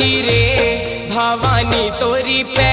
रे भवानी तोरी पे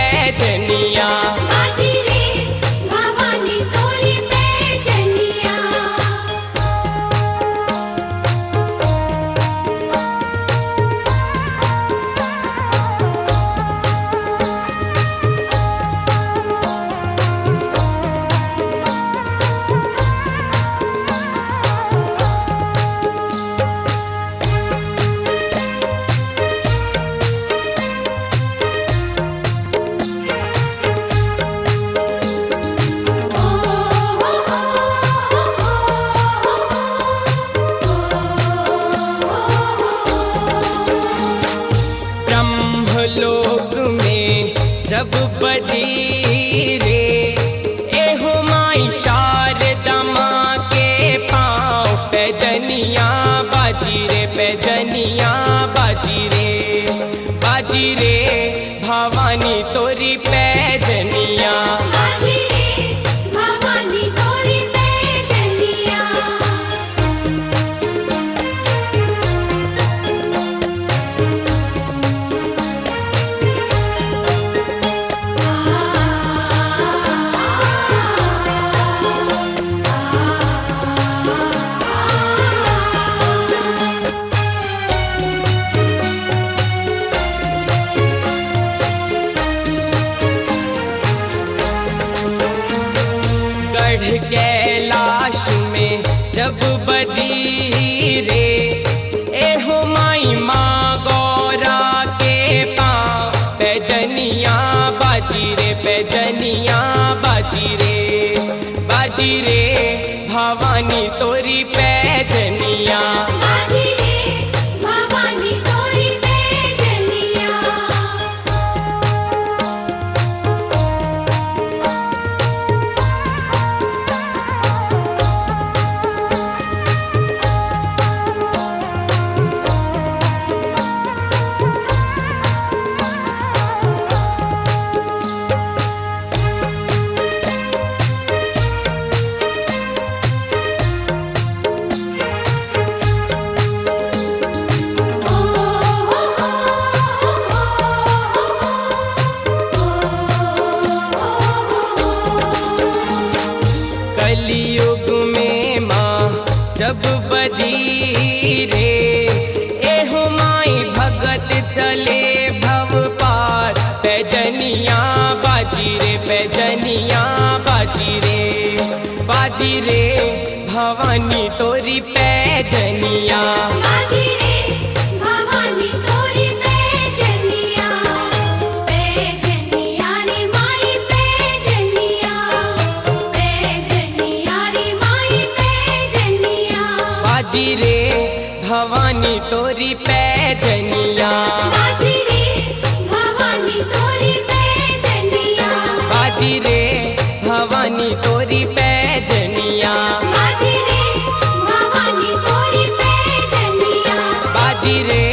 जवानी तोरी पैजन। चले भव पार। पैजनिया बाजी रे पैजनिया बाजी रे। बाजी रे भवानी तोरी पैजनिया চিরে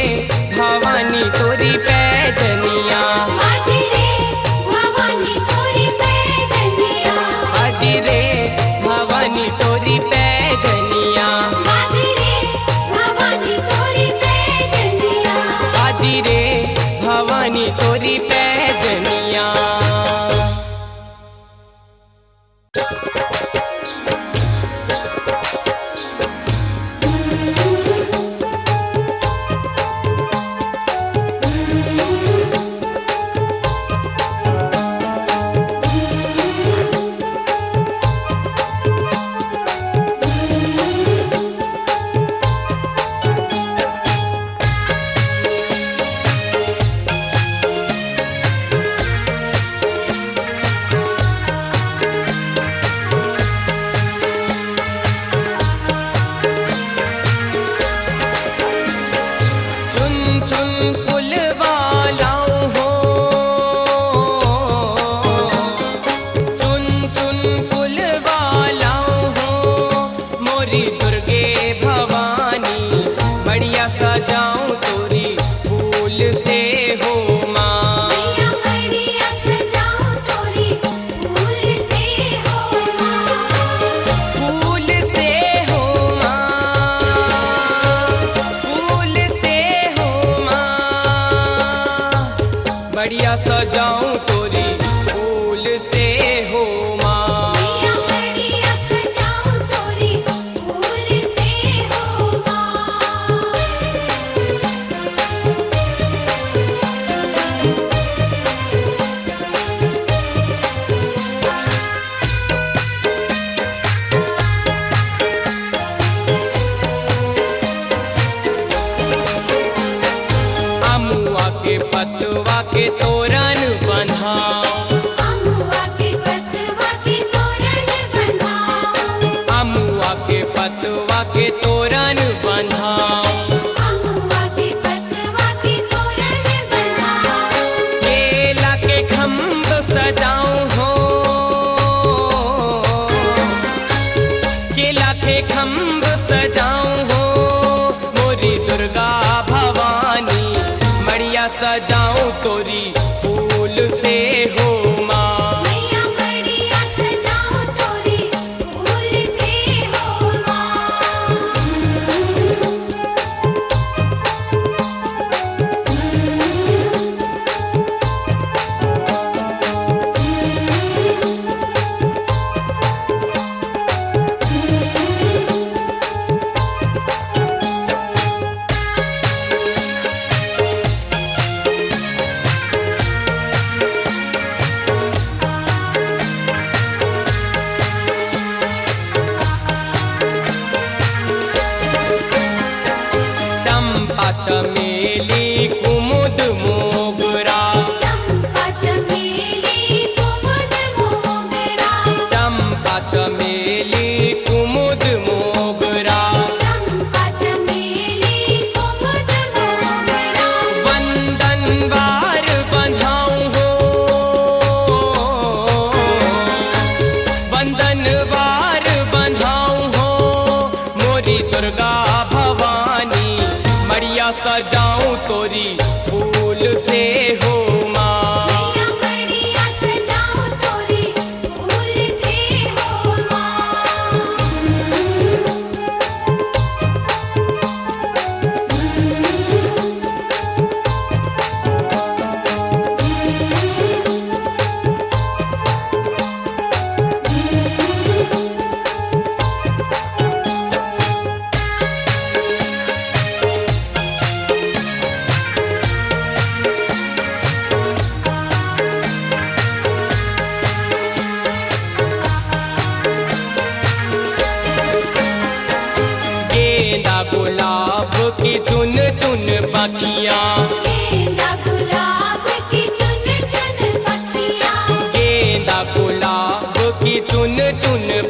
दिया सजाऊं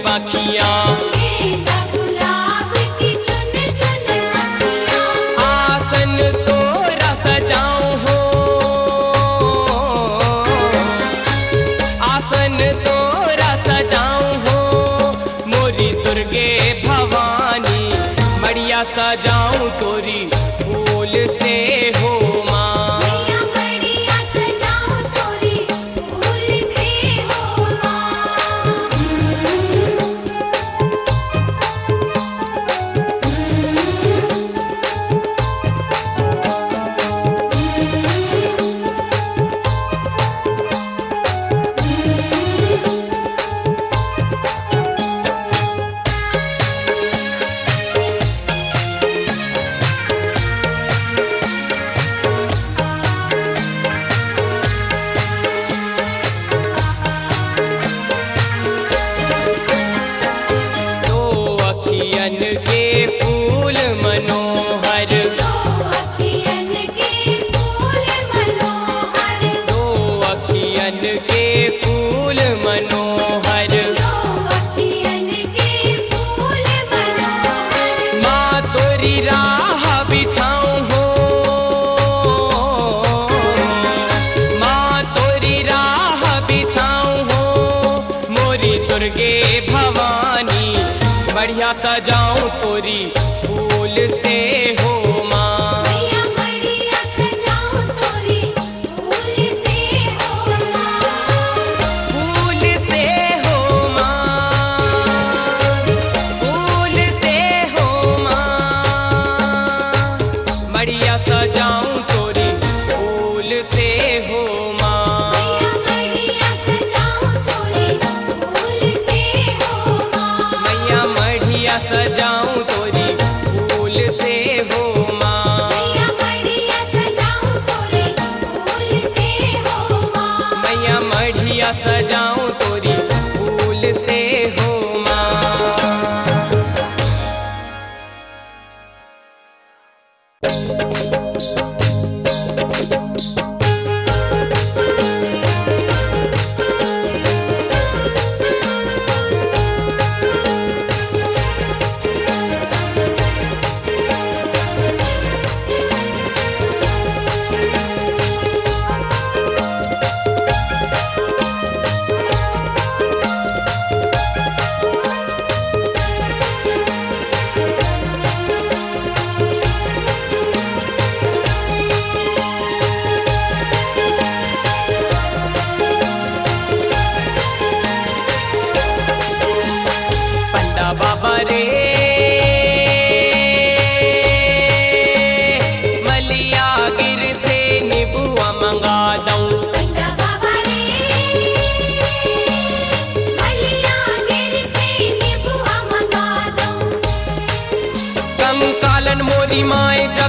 पखियाँ दुर्गे भवानी बढ़िया सजाऊं तोरी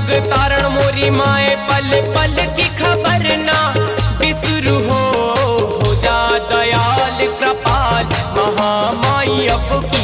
जग तारण मोरी माए पल पल की खबर ना। बिसरू हो, हो जा दयाल कृपाल। महामाई अब की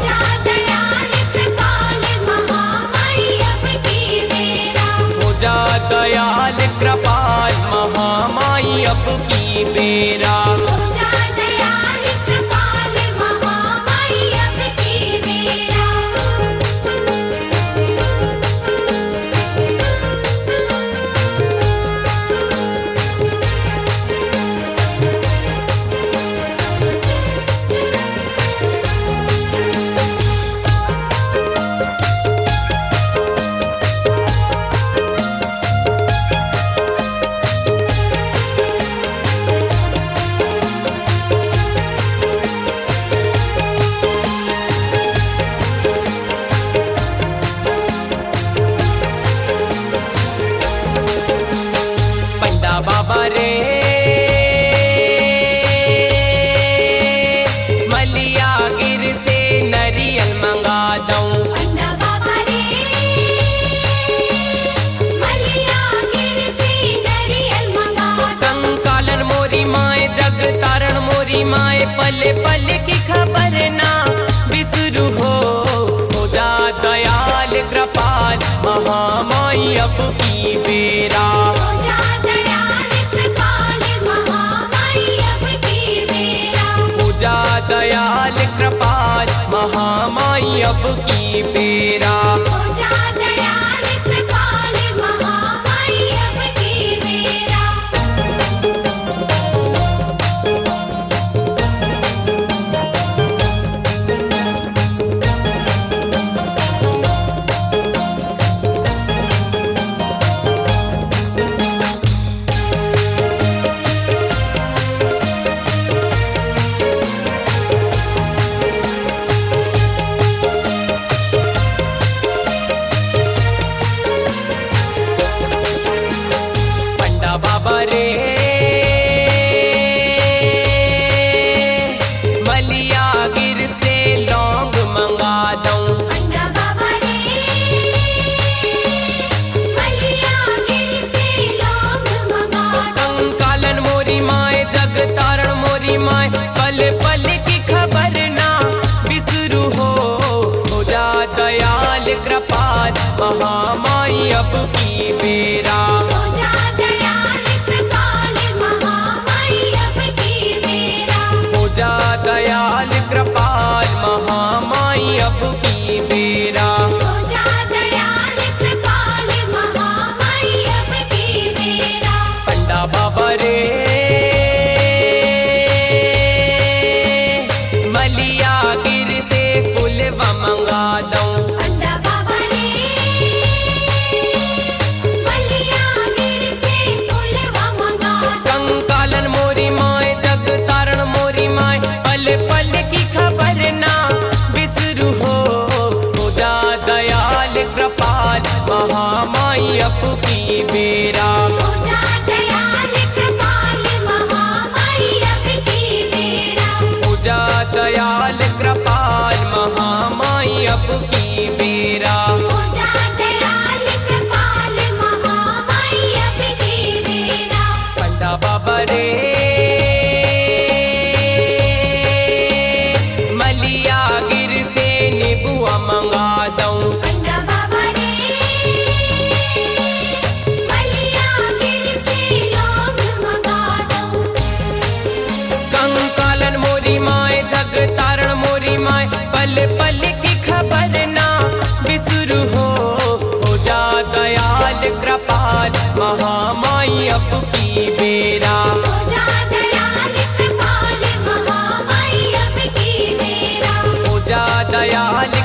people keep तारण मोरी माए पले पले की खबर ना बिसरू हो। खुदा दयाल कृपाल महामाई अब की बेरा। दयाल कृपाल महामाई अब की बेरा। poquito.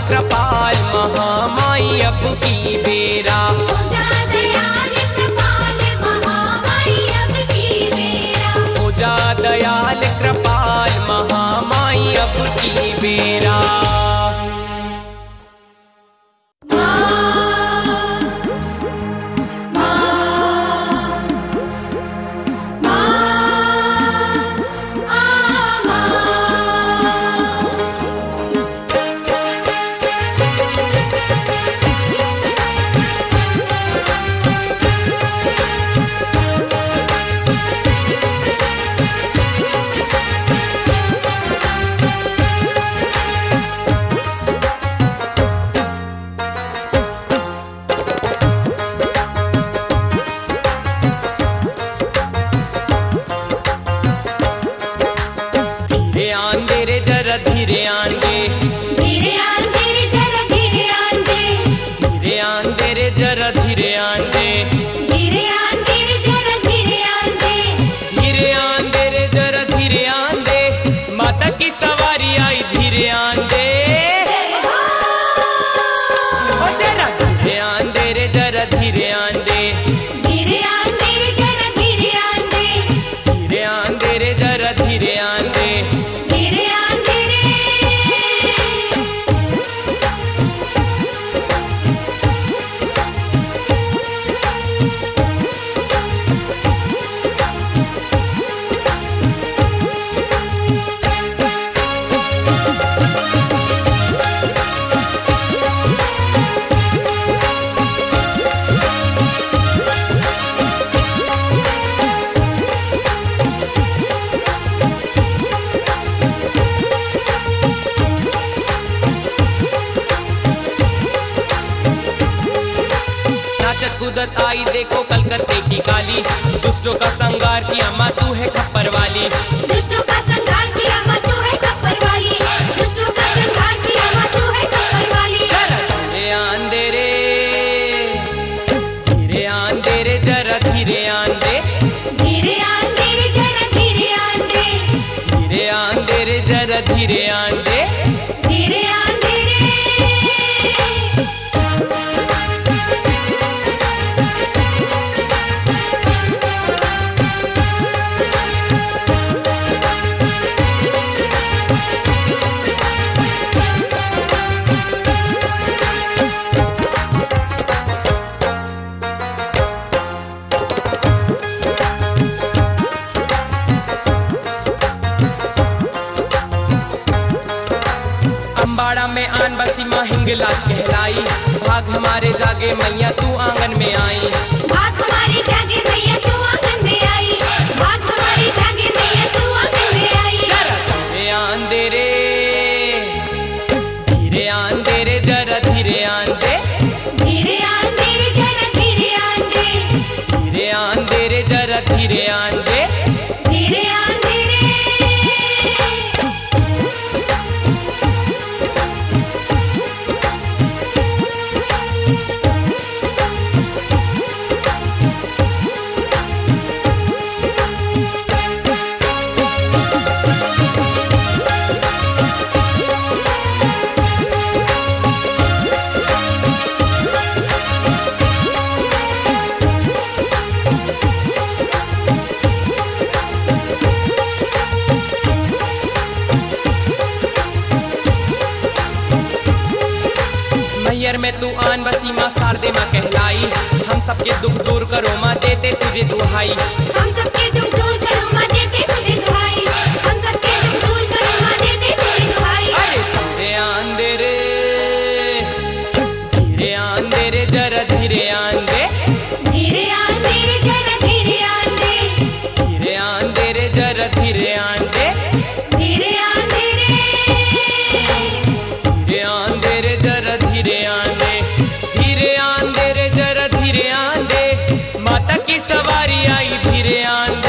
कृपाल महामाई अब की बेरा। दयाल कृपाल महामाई अब की बेरा। माँ हिंगलाज कहलाई। भाग हमारे जागे मैया, तू आँगन में आई। भाग हमारे जागे मैया माँ शारदे माँ कहलाई। हम सबके दुख दूर करो माँ देते तुझे दुहाई। हम सबके दुख दूर करो माँ देते तुझे दुहाई। हम सबके दुख दूर करो माँ देते तुझे दुहाई। धीरे आंधेरे धीरे आंधेरे जरा धीरे आंधेरे। धीरे आंदे रे जरा धीरे आंदे माता की सवारी आई धीरे आंदे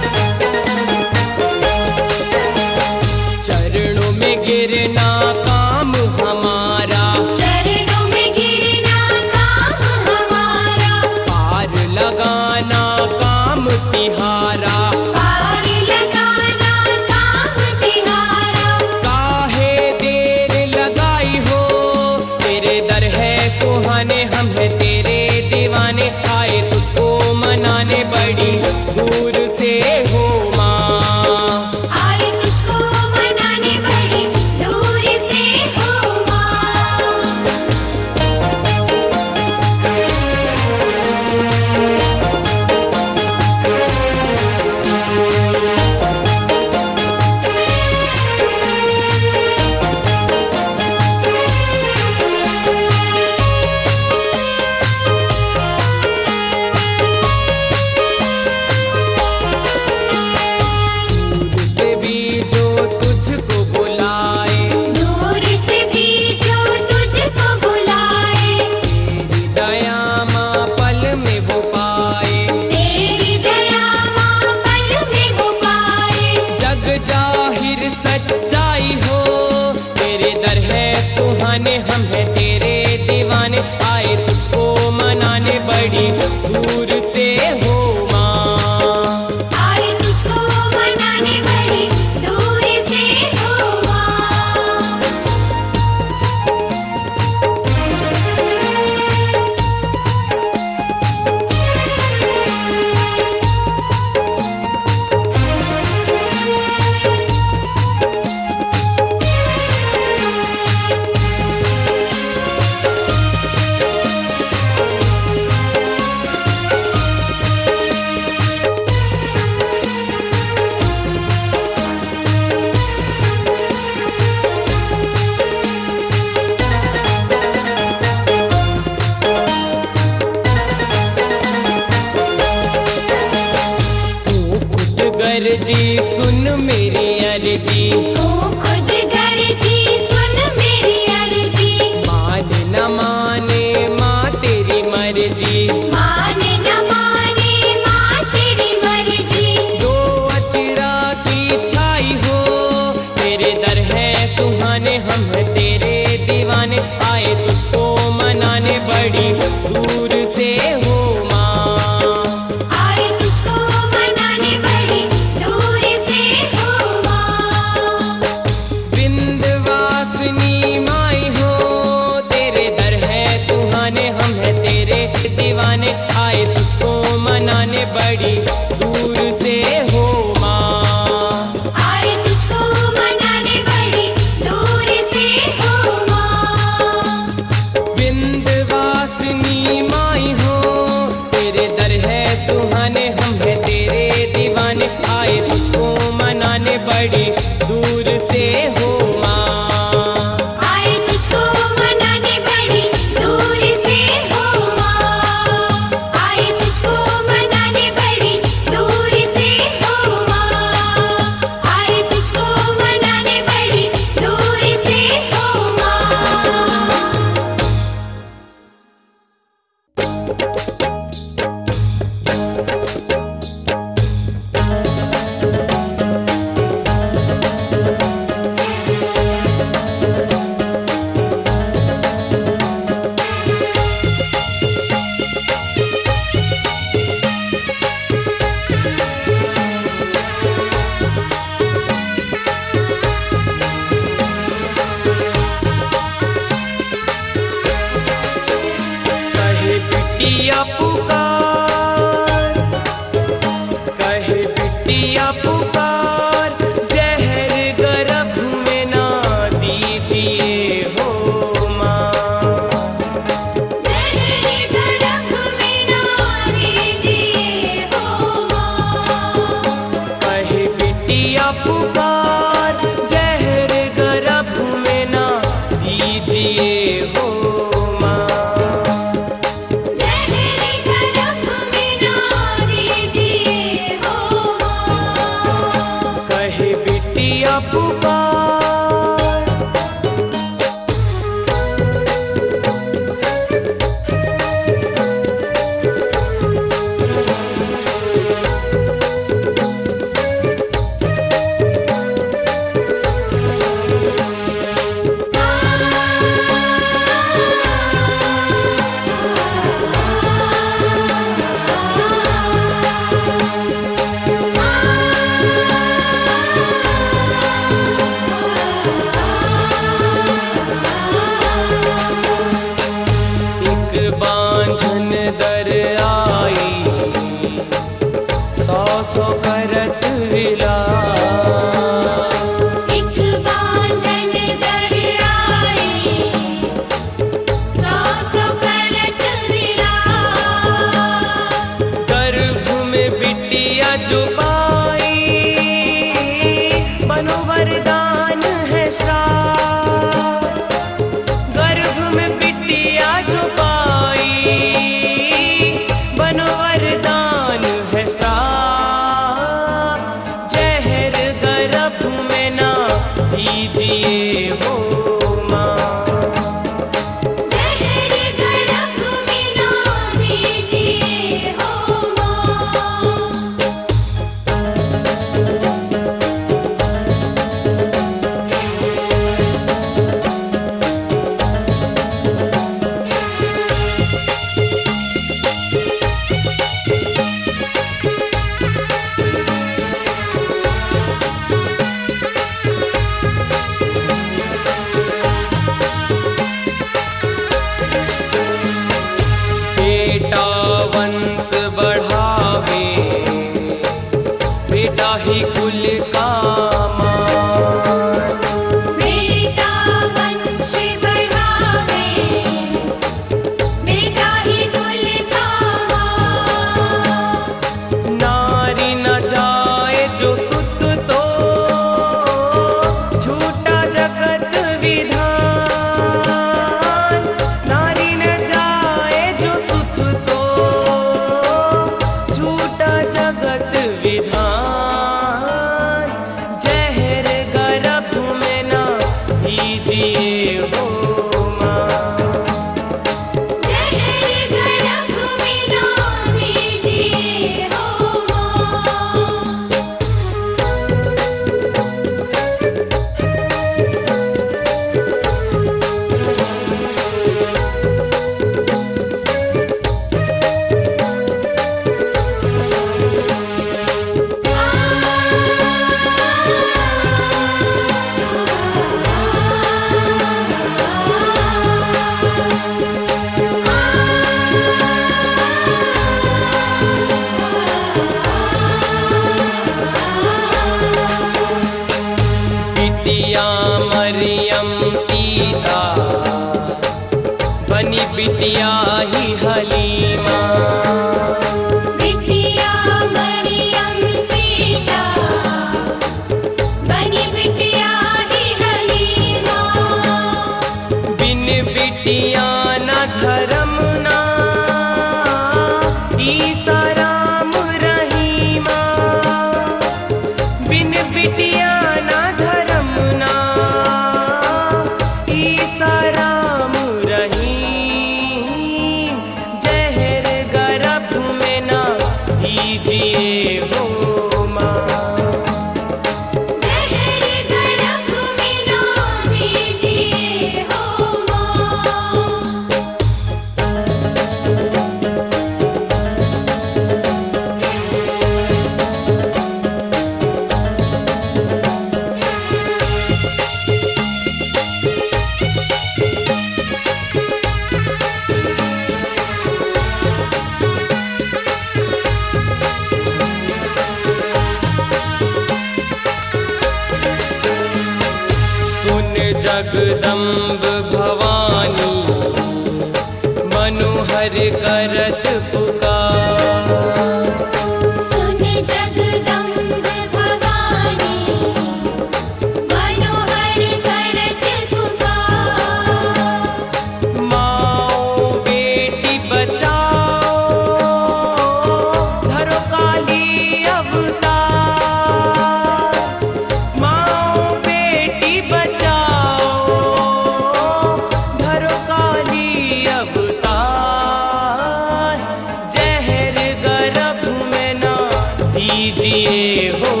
दीजिए हो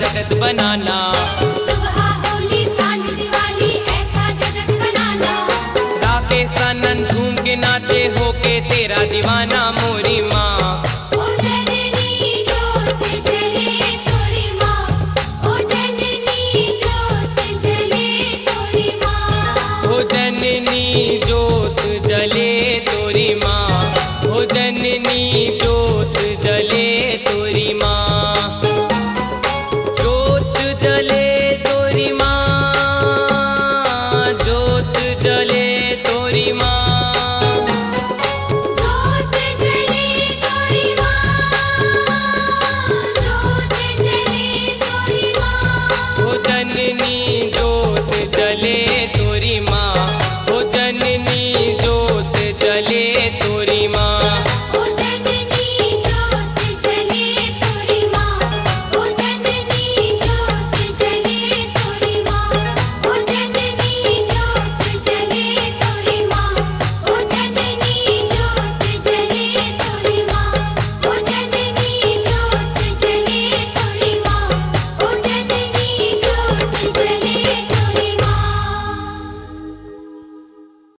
जगत बनाना। सुबह होली साँझ दिवाली ऐसा जगत बनाना। राकेश आनंद झूम के नाचे होके तेरा दीवाना मोरी माँ।